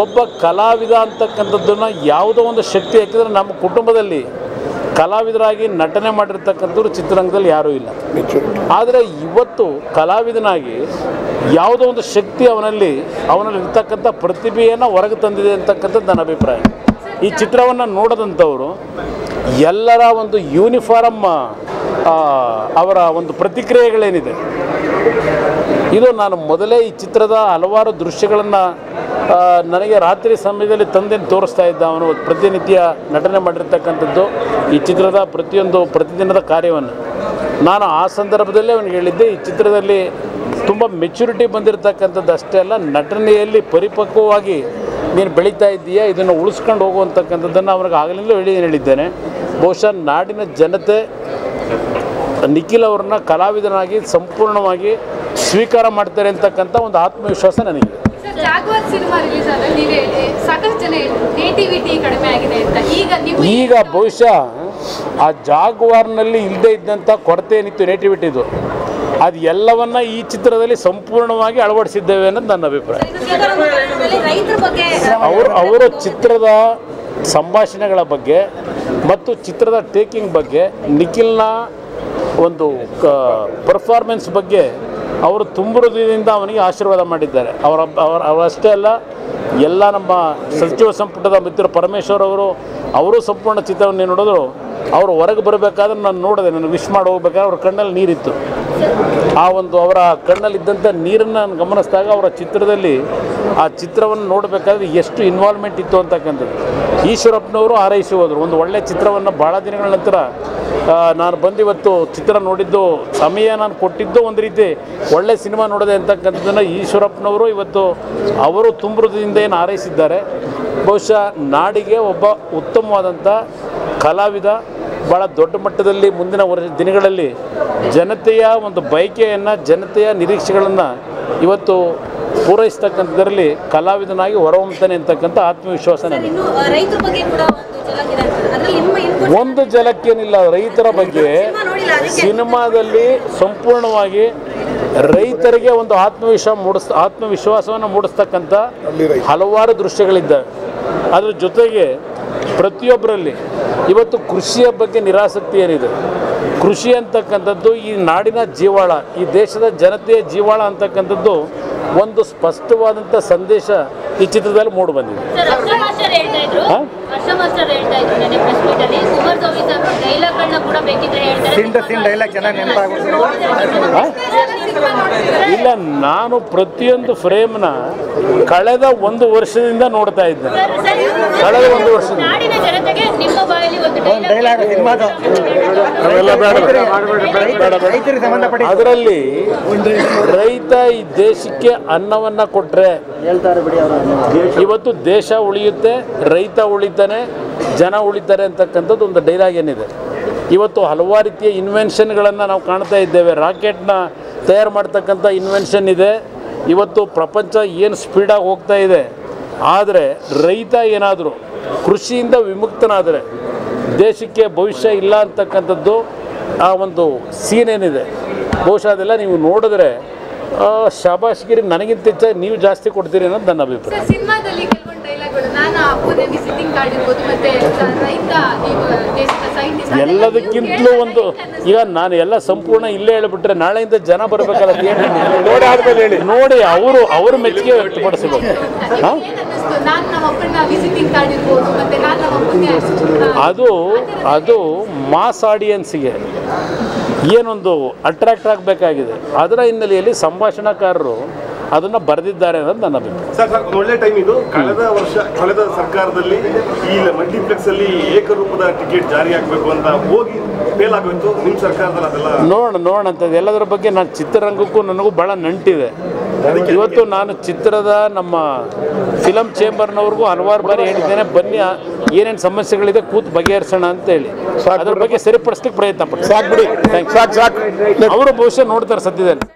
ಒಬ್ಬ ಕಲಾವಿದ ಅಂತಕ್ಕಂಥದ್ದನ್ನು ಯಾವುದೋ ಒಂದು ಶಕ್ತಿ ಹಾಕಿದ್ರೆ ನಮ್ಮ ಕುಟುಂಬದಲ್ಲಿ ಕಲಾವಿದರಾಗಿ ನಟನೆ ಮಾಡಿರ್ತಕ್ಕಂಥವ್ರು ಚಿತ್ರರಂಗದಲ್ಲಿ ಯಾರೂ ಇಲ್ಲ. ಆದರೆ ಇವತ್ತು ಕಲಾವಿದನಾಗಿ ಯಾವುದೋ ಒಂದು ಶಕ್ತಿ ಅವನಲ್ಲಿ ಅವನಲ್ಲಿ ಇರ್ತಕ್ಕಂಥ ಪ್ರತಿಭೆಯನ್ನು ಹೊರಗೆ ತಂದಿದೆ ಅಂತಕ್ಕಂಥದ್ದು ನನ್ನ ಅಭಿಪ್ರಾಯ. ಈ ಚಿತ್ರವನ್ನು ನೋಡದಂಥವರು ಎಲ್ಲರ ಒಂದು ಯೂನಿಫಾರಮ್ ಅವರ ಒಂದು ಪ್ರತಿಕ್ರಿಯೆಗಳೇನಿದೆ. ಇದು ನಾನು ಮೊದಲೇ ಈ ಚಿತ್ರದ ಹಲವಾರು ದೃಶ್ಯಗಳನ್ನು ನನಗೆ ರಾತ್ರಿ ಸಮಯದಲ್ಲಿ ತಂದೇನು ತೋರಿಸ್ತಾ ಇದ್ದ ಅವನು ಪ್ರತಿನಿತ್ಯ ನಟನೆ ಮಾಡಿರ್ತಕ್ಕಂಥದ್ದು ಈ ಚಿತ್ರದ ಪ್ರತಿಯೊಂದು ಪ್ರತಿದಿನದ ಕಾರ್ಯವನ್ನು. ನಾನು ಆ ಸಂದರ್ಭದಲ್ಲೇ ಅವನಿಗೆ ಹೇಳಿದ್ದೆ, ಈ ಚಿತ್ರದಲ್ಲಿ ತುಂಬ ಮೆಚುರಿಟಿ ಬಂದಿರತಕ್ಕಂಥದ್ದು ಅಷ್ಟೇ ಅಲ್ಲ, ನಟನೆಯಲ್ಲಿ ಪರಿಪಕ್ವವಾಗಿ ನೀನು ಬೆಳೀತಾ ಇದ್ದೀಯಾ, ಇದನ್ನು ಉಳಿಸ್ಕೊಂಡು ಹೋಗುವಂತಕ್ಕಂಥದ್ದನ್ನು ಅವನಿಗೆ ಆಗಲಿಂದಲೂ ಹೇಳಿ ಹೇಳಿದ್ದೇನೆ. ಬಹುಶಃ ನಾಡಿನ ಜನತೆ ನಿಖಿಲ್ ಅವ್ರನ್ನ ಕಲಾವಿದನಾಗಿ ಸಂಪೂರ್ಣವಾಗಿ ಸ್ವೀಕಾರ ಮಾಡ್ತಾರೆ ಅಂತಕ್ಕಂಥ ಒಂದು ಆತ್ಮವಿಶ್ವಾಸ ನನಗೆ ಈಗ ಬಹುಶಃ ಆ ಜಾಗ್ವಾರ್ನಲ್ಲಿ ಇಲ್ಲದೆ ಇದ್ದಂಥ ಕೊರತೆ ಏನಿತ್ತು ನೇಟಿವಿಟಿದು ಅದು ಎಲ್ಲವನ್ನ ಈ ಚಿತ್ರದಲ್ಲಿ ಸಂಪೂರ್ಣವಾಗಿ ಅಳವಡಿಸಿದ್ದೇವೆ ಅನ್ನೋದು ನನ್ನ ಅಭಿಪ್ರಾಯ. ಅವರು ಅವರ ಚಿತ್ರದ ಸಂಭಾಷಣೆಗಳ ಬಗ್ಗೆ ಮತ್ತು ಚಿತ್ರದ ಟೇಕಿಂಗ್ ಬಗ್ಗೆ ನಿಖಿಲ್ನ ಒಂದು ಪರ್ಫಾರ್ಮೆನ್ಸ್ ಬಗ್ಗೆ ಅವರು ತುಂಬ ಹೃದಯದಿಂದ ಅವನಿಗೆ ಆಶೀರ್ವಾದ ಮಾಡಿದ್ದಾರೆ. ಅವರ ಅವರ, ಅವರಷ್ಟೇ ಅಲ್ಲ, ಎಲ್ಲ ನಮ್ಮ ಸಚಿವ ಸಂಪುಟದ ಮಿತ್ರ ಪರಮೇಶ್ವರ್ ಅವರು ಅವರು ಸಂಪೂರ್ಣ ಚಿತ್ರವನ್ನು ನೋಡಿದ್ರು, ಅವರು ಹೊರಗೆ ಬರಬೇಕಾದ್ರೆ ನಾನು ನೋಡಿದೆ, ನಾನು ವಿಶ್ ಮಾಡಿ ಹೋಗ್ಬೇಕಾದ್ರೆ ಅವ್ರ ಕಣ್ಣಲ್ಲಿ ನೀರಿತ್ತು. ಆ ಒಂದು, ಅವರ ಕಣ್ಣಲ್ಲಿದ್ದಂಥ ನೀರನ್ನು ನಾನು ಗಮನಿಸಿದಾಗ ಅವರ ಚಿತ್ರದಲ್ಲಿ ಆ ಚಿತ್ರವನ್ನು ನೋಡಬೇಕಾದ್ರೆ ಎಷ್ಟು ಇನ್ವಾಲ್ವ್ಮೆಂಟ್ ಇತ್ತು ಅಂತಕ್ಕಂಥದ್ದು. ಈಶ್ವರಪ್ಪನವರು ಹಾರೈಸಿ ಹೋದರು. ಒಂದು ಒಳ್ಳೆಯ ಚಿತ್ರವನ್ನು ಭಾಳ ದಿನಗಳ ನಂತರ ನಾನು ಬಂದಿವತ್ತು ಚಿತ್ರ ನೋಡಿದ್ದು ಸಮಯ ನಾನು ಕೊಟ್ಟಿದ್ದು ಒಂದು ರೀತಿ ಒಳ್ಳೆ ಸಿನಿಮಾ ನೋಡಿದೆ ಅಂತಕ್ಕಂಥದ್ದನ್ನು ಈಶ್ವರಪ್ಪನವರು ಇವತ್ತು ಅವರು ತುಂಬೃದಿಂದ ಏನು ಹಾರೈಸಿದ್ದಾರೆ. ಬಹುಶಃ ನಾಡಿಗೆ ಒಬ್ಬ ಉತ್ತಮವಾದಂಥ ಕಲಾವಿದ ಭಾಳ ದೊಡ್ಡ ಮಟ್ಟದಲ್ಲಿ ಮುಂದಿನ ವರ್ಷ ದಿನಗಳಲ್ಲಿ ಜನತೆಯ ಒಂದು ಬಯಕೆಯನ್ನು ಜನತೆಯ ನಿರೀಕ್ಷೆಗಳನ್ನು ಇವತ್ತು ಪೂರೈಸ್ತಕ್ಕಂಥದ್ರಲ್ಲಿ ಕಲಾವಿದನಾಗಿ ಹೊರಹೊಮ್ಮತಾನೆ ಅಂತಕ್ಕಂಥ ಆತ್ಮವಿಶ್ವಾಸ ನನಗೆ ಒಂದು ಜಲಕ್ಕೇನಿಲ್ಲ ರೈತರ ಬಗ್ಗೆ ಸಿನಿಮಾದಲ್ಲಿ ಸಂಪೂರ್ಣವಾಗಿ ರೈತರಿಗೆ ಒಂದು ಆತ್ಮವಿಶ್ವಾಸ ಮೂಡಿಸ್ ಆತ್ಮವಿಶ್ವಾಸವನ್ನು ಮೂಡಿಸ್ತಕ್ಕಂಥ ಹಲವಾರು ದೃಶ್ಯಗಳಿದ್ದಾವೆ. ಅದ್ರ ಜೊತೆಗೆ ಪ್ರತಿಯೊಬ್ಬರಲ್ಲಿ ಇವತ್ತು ಕೃಷಿಯ ಬಗ್ಗೆ ನಿರಾಸಕ್ತಿ ಏನಿದೆ? ಕೃಷಿ ಅಂತಕ್ಕಂಥದ್ದು ಈ ನಾಡಿನ ಜೀವಾಳ ಈ ದೇಶದ ಜನತೆಯ ಜೀವಾಳ ಅಂತಕ್ಕಂಥದ್ದು ಒಂದು ಸ್ಪಷ್ಟವಾದಂಥ ಸಂದೇಶ ಈ ಚಿತ್ರದಲ್ಲಿ ಮೂಡಿ ಬಂದಿದೆ. ಸರ್ ಹರ್ಷ ಮಾಸ್ಟರ್ ಹೇಳ್ತಾ ಇದ್ರು? ಹರ್ಷ ಮಾಸ್ಟರ್ ಹೇಳ್ತಾ ಇದ್ರು ನೆನ್ನೆ ಪ್ರೆಸ್ ಮೀಟ್ ಅಲ್ಲಿ ಕುಮಾರಸ್ವಾಮಿ ಸರ್ ಡೈಲಾಗ್ಗಳನ್ನ ಕೂಡ ಬೇಕಿದ್ರೆ ಹೇಳ್ತಾರೆ ಸಿಂಡ ಸಿಂಡ ಎಲ್ಲ ಚೆನ್ನಾಗಿ ನೆನಪಾಗುತ್ತೆ? ಇಲ್ಲ ನಾನು ಪ್ರತಿಯೊಂದು ಫ್ರೇಮ್ನ ಕಳೆದ ಒಂದು ವರ್ಷದಿಂದ ನೋಡ್ತಾ ಇದ್ದೇನೆ. ಕಳೆದ ಒಂದು ವರ್ಷದಿಂದ. ಅದರಲ್ಲಿ ರೈತ ಈ ದೇಶಕ್ಕೆ ಅನ್ನವನ್ನ ಕೊಟ್ರೆ ಇವತ್ತು ದೇಶ ಉಳಿಯುತ್ತೆ ರೈತ ಉಳಿತಾನೆ ಜನ ಉಳಿತಾರೆ ಅಂತಕ್ಕಂಥದ್ದು ಒಂದು ಡೈಲಾಗ್ ಏನಿದೆ. ಇವತ್ತು ಹಲವಾರು ರೀತಿಯ ಇನ್ವೆನ್ಷನ್ಗಳನ್ನು ನಾವು ಕಾಣ್ತಾ ಇದ್ದೇವೆ. ರಾಕೆಟ್ನ ತಯಾರು ಮಾಡ್ತಕ್ಕಂಥ ಇನ್ವೆನ್ಷನ್ ಇದೆ. ಇವತ್ತು ಪ್ರಪಂಚ ಏನು ಸ್ಪೀಡಾಗಿ ಹೋಗ್ತಾ ಇದೆ. ಆದರೆ ರೈತ ಏನಾದರೂ ಕೃಷಿಯಿಂದ ವಿಮುಕ್ತನಾದರೆ ದೇಶಕ್ಕೆ ಭವಿಷ್ಯ ಇಲ್ಲ ಅಂತಕ್ಕಂಥದ್ದು ಆ ಒಂದು ಸೀನ್ ಏನಿದೆ. ಬಹುಶಃ ಅದೆಲ್ಲ ನೀವು ನೋಡಿದ್ರೆ ಶಾಬಾಷ್ಗಿರಿ ನನಗಿಂತ ಹೆಚ್ಚಾಗಿ ನೀವು ಜಾಸ್ತಿ ಕೊಡ್ತೀರಿ ಅನ್ನೋದು ನನ್ನ ಅಭಿಪ್ರಾಯ ಸರ್ ಸಿನಿಮಾದಲ್ಲಿ ಕೆಲವೊಂದು ಡೈಲಾಗ್ಗಳು ನಾನು ಅಪ್ಪನ ವಿಸಿಟಿಂಗ್ ಕಾರ್ಡ್ ಇರ್ಬೋದು ಮತ್ತೆ ರೈತ ಈಗ ದೇಶದ ಸೈಂಟಿಸ್ಟ್ ಎಲ್ಲದಕ್ಕಿಂತಲೂ ಒಂದು ಈಗ ನಾನು ಎಲ್ಲ ಸಂಪೂರ್ಣ ಇಲ್ಲೇ ಹೇಳಿಬಿಟ್ರೆ ನಾಳೆಯಿಂದ ಜನ ಬರಬೇಕಲ್ಲ ನೋಡಿ ಆದ್ಮೇಲೆ ಹೇಳಿ. ನೋಡಿ ಅವರು ಅವ್ರ ಮೆಚ್ಚುಗೆ ವ್ಯಕ್ತಪಡಿಸಬೇಕು. ಅದು ಅದು ಮಾಸ್ ಆಡಿಯನ್ಸ್ಗೆ ಏನೊಂದು ಅಟ್ರಾಕ್ಟ್ ಆಗಬೇಕಾಗಿದೆ. ಅದರ ಹಿನ್ನೆಲೆಯಲ್ಲಿ ಸಂಭಾಷಣಾಕಾರರು ಅದನ್ನು ಬರೆದಿದ್ದಾರೆ ಅನ್ನೋದು ನನ್ನ ಅಭಿಪ್ರಾಯ. ಸರ್ ಸರ್ ಒಳ್ಳೆ ಟೈಮ್ ಇದು. ಕಳೆದ ವರ್ಷ ಕಳೆದ ಸರ್ಕಾರದಲ್ಲಿ ಈ ಮಲ್ಟಿಪ್ಲೆಕ್ಸ್ ಅಲ್ಲಿ ಏಕರೂಪದ ಟಿಕೆಟ್ ಜಾರಿ ಆಗಬೇಕು ಅಂತ ಹೋಗಿ ಫೇಲ್ ಆಗೋಯ್ತು. ನಿಮ್ಮ ಸರ್ಕಾರದಲ್ಲಿ ಅದೆಲ್ಲ ನೋಡೋಣ ನೋಡೋಣ ಅಂತ ಎಲ್ಲದರ ಬಗ್ಗೆ ನಾನು ಚಿತ್ರರಂಗಕ್ಕೂ ನನಗೂ ಭಾಳ ನಂಟಿದೆ. ಇವತ್ತು ನಾನು ಚಿತ್ರದ ನಮ್ಮ ಫಿಲಮ್ ಚೇಂಬರ್ನವ್ರಿಗೂ ಹಲವಾರು ಬಾರಿ ಹೇಳಿದ್ದೇನೆ. ಬನ್ನಿ ಏನೇನು ಸಮಸ್ಯೆಗಳಿದೆ ಕೂತು ಬಗೆಹರಿಸೋಣ ಅಂತ ಹೇಳಿ. ಅದ್ರ ಬಗ್ಗೆ ಸರಿಪಡಿಸ್ಲಿಕ್ಕೆ ಪ್ರಯತ್ನ ಪಡ್ತೀನಿ ಸಾಕು ಬಿಡಿ. ಸಾಕು ಸಾಕು. ಅವರು ಬಹುಶಃ ನೋಡ್ತಾರೆ ಸದ್ಯದಲ್ಲಿ.